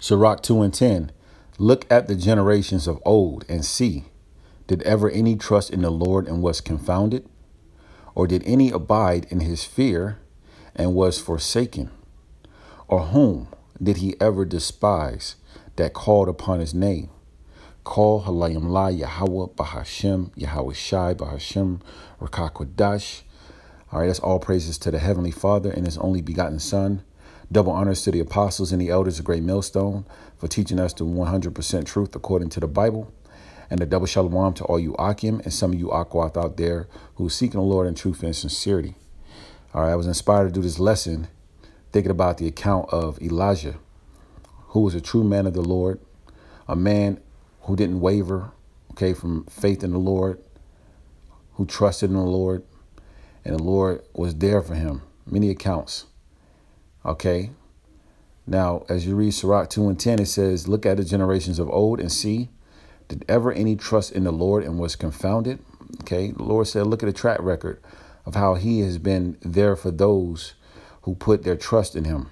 Sirach 2 and 10. Look at the generations of old and see, did ever any trust in the Lord and was confounded? Or did any abide in his fear and was forsaken? Or whom did he ever despise that called upon his name? Call Halayim La Yahweh Bahashem Yahweh Shai Bahashem Rakakwadash. All right, that's all praises to the Heavenly Father and His only begotten Son. Double honors to the apostles and the elders of Great Millstone for teaching us the 100% truth according to the Bible. And a double shalom to all you Akim and some of you Akwath out there who are seeking the Lord in truth and sincerity. All right, I was inspired to do this lesson thinking about the account of Elijah, who was a true man of the Lord, a man who didn't waver, okay, from faith in the Lord, who trusted in the Lord, and the Lord was there for him. Many accounts. Okay. Now, as you read Sirach 2 and 10, it says, Look at the generations of old and see, did ever any trust in the Lord and was confounded? Okay. The Lord said, Look at the track record of how he has been there for those who put their trust in him.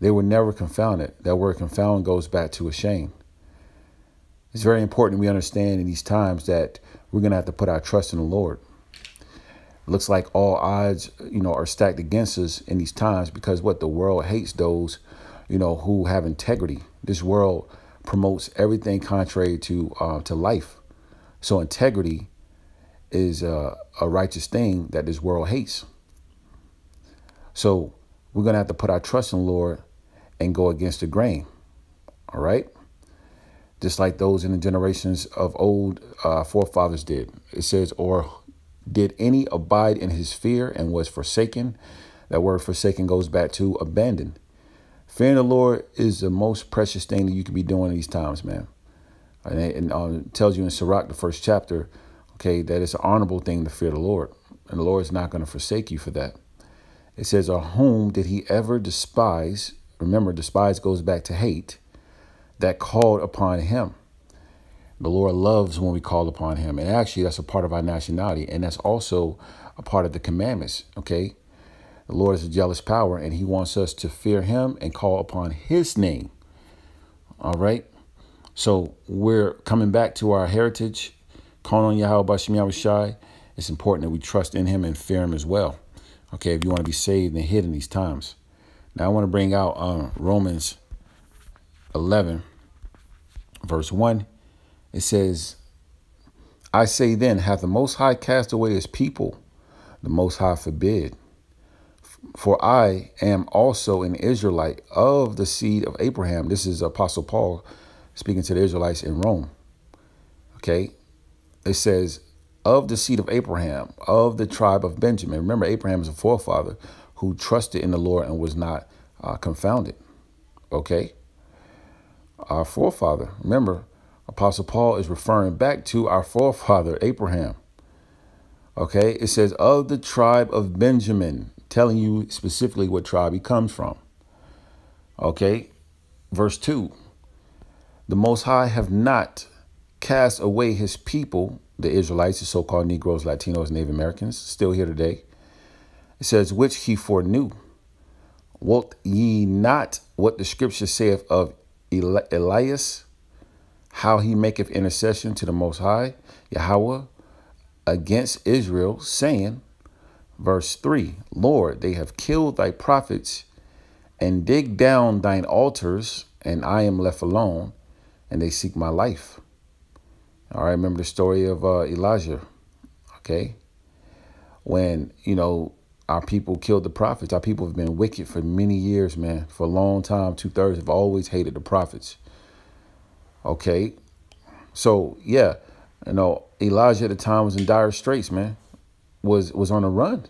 They were never confounded. That word confound goes back to ashamed. It's very important we understand in these times that we're going to have to put our trust in the Lord. Looks like all odds, you know, are stacked against us in these times because what the world hates those, you know, who have integrity. This world promotes everything contrary to uh, to life. So integrity is uh, a righteous thing that this world hates. So we're going to have to put our trust in the Lord and go against the grain. All right just like those in the generations of old uh, forefathers did. It says, or did any abide in his fear and was forsaken? That word forsaken goes back to abandoned. Fearing the Lord is the most precious thing that you can be doing these times, man. And it, and, uh, it tells you in Sirach, the first chapter, okay, that it's an honorable thing to fear the Lord. And the Lord is not going to forsake you for that. It says, or whom did he ever despise? Remember, despise goes back to hate that called upon him. The Lord loves when we call upon him. And actually, that's a part of our nationality. And that's also a part of the commandments, okay? The Lord is a jealous power, and he wants us to fear him and call upon his name. All right? So we're coming back to our heritage. Calling on Yahweh Bashim Yahweh Shai. It's important that we trust in him and fear him as well. Okay, if you want to be saved and hid in these times. Now I want to bring out uh, Romans 11, verse 1, it says, I say then, hath the Most High cast away his people? The Most High forbid. For I am also an Israelite of the seed of Abraham. This is Apostle Paul speaking to the Israelites in Rome. Okay. It says, of the seed of Abraham, of the tribe of Benjamin. Remember, Abraham is a forefather who trusted in the Lord and was not uh, confounded. Okay our forefather. Remember, Apostle Paul is referring back to our forefather, Abraham. Okay, it says, of the tribe of Benjamin, telling you specifically what tribe he comes from. Okay, verse 2 The Most High have not cast away his people, the Israelites, the so called Negroes, Latinos, Native Americans, still here today. It says, which he foreknew. Wot ye not what the scripture saith of Eli Elias, how he maketh intercession to the Most High, Yahweh, against Israel, saying, verse 3 Lord, they have killed thy prophets and dig down thine altars, and I am left alone, and they seek my life. All right, remember the story of uh, Elijah, okay? When, you know, our people killed the prophets. Our people have been wicked for many years, man. For a long time, two thirds have always hated the prophets. Okay. So, yeah, you know, Elijah at the time was in dire straits, man. Was was on a run.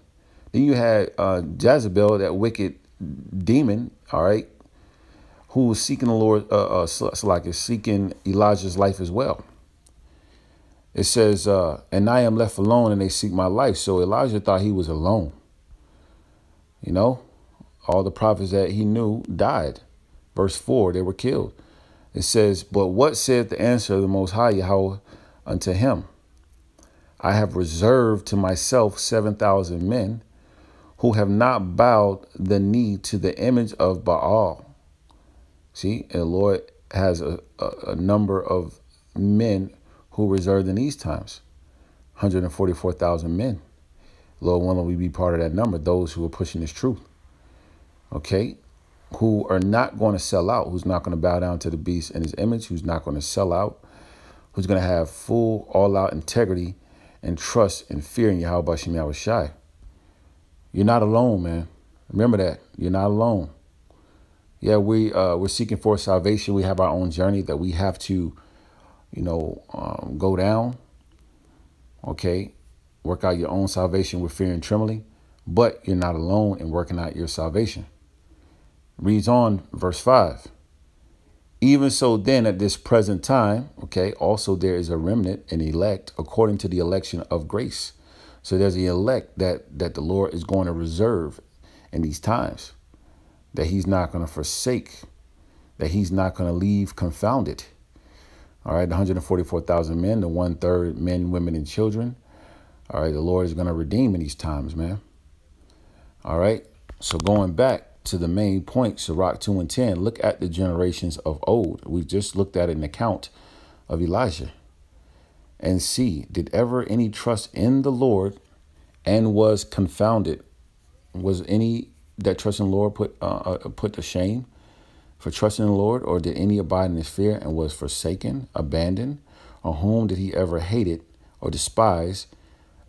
Then you had uh, Jezebel, that wicked demon, all right, who was seeking the Lord, uh, uh, like is seeking Elijah's life as well. It says, uh, and I am left alone and they seek my life. So Elijah thought he was alone. You know, all the prophets that he knew died. Verse 4, they were killed. It says, But what said the answer of the Most High Yahweh unto him? I have reserved to myself 7,000 men who have not bowed the knee to the image of Baal. See, and the Lord has a, a, a number of men who reserved in these times 144,000 men. Lord willing, we be part of that number, those who are pushing this truth. Okay? Who are not going to sell out, who's not going to bow down to the beast and his image, who's not going to sell out, who's going to have full, all out integrity and trust and fear in Yahweh Bashim Yahweh Shai. You're not alone, man. Remember that. You're not alone. Yeah, we uh, we're seeking for salvation. We have our own journey that we have to, you know, um, go down. Okay, work out your own salvation with fear and trembling, but you're not alone in working out your salvation. Reads on verse five. Even so, then at this present time, okay, also there is a remnant, an elect, according to the election of grace. So there's the elect that that the Lord is going to reserve in these times, that He's not going to forsake, that He's not going to leave confounded. All right, the 144,000 men, the one third men, women, and children. All right, the Lord is going to redeem in these times, man. All right, so going back to the main point, Sirach 2 and 10, look at the generations of old. We just looked at an account of Elijah. And see, did ever any trust in the Lord and was confounded? Was any that trust in the Lord put uh, uh, put to shame for trusting in the Lord, or did any abide in his fear and was forsaken, abandoned? Or whom did he ever hated or despise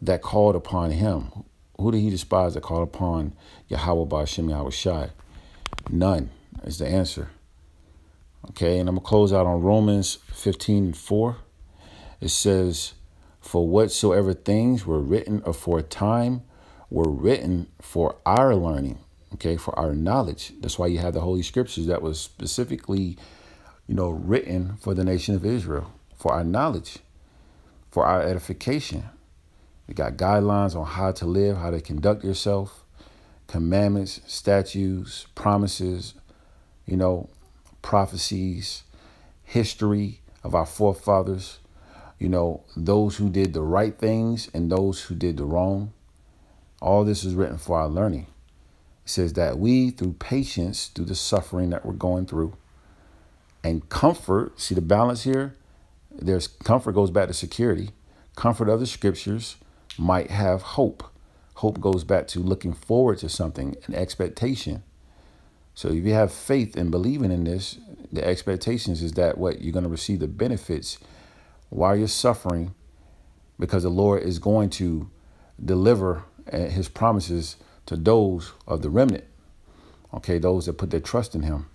that called upon him? Who did he despise that called upon Yahweh Ba'ashem Yahweh Shai? None is the answer. Okay, and I'm going to close out on Romans 15 and 4. It says, For whatsoever things were written aforetime were written for our learning, okay, for our knowledge. That's why you have the Holy Scriptures that was specifically, you know, written for the nation of Israel, for our knowledge, for our edification, we got guidelines on how to live, how to conduct yourself, commandments, statutes, promises, you know, prophecies, history of our forefathers, you know, those who did the right things and those who did the wrong. All this is written for our learning. It says that we, through patience, through the suffering that we're going through, and comfort, see the balance here? There's comfort goes back to security, comfort of the scriptures, might have hope. Hope goes back to looking forward to something, an expectation. So if you have faith and believing in this, the expectations is that what you're going to receive the benefits while you're suffering because the Lord is going to deliver uh, his promises to those of the remnant. Okay, those that put their trust in him.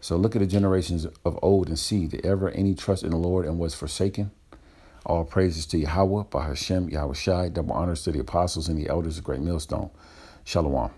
So look at the generations of old and see did ever any trust in the Lord and was forsaken? All praises to Yahweh, by Hashem, Yahweh Shai, double honors to the apostles and the elders of Great Millstone. Shalom.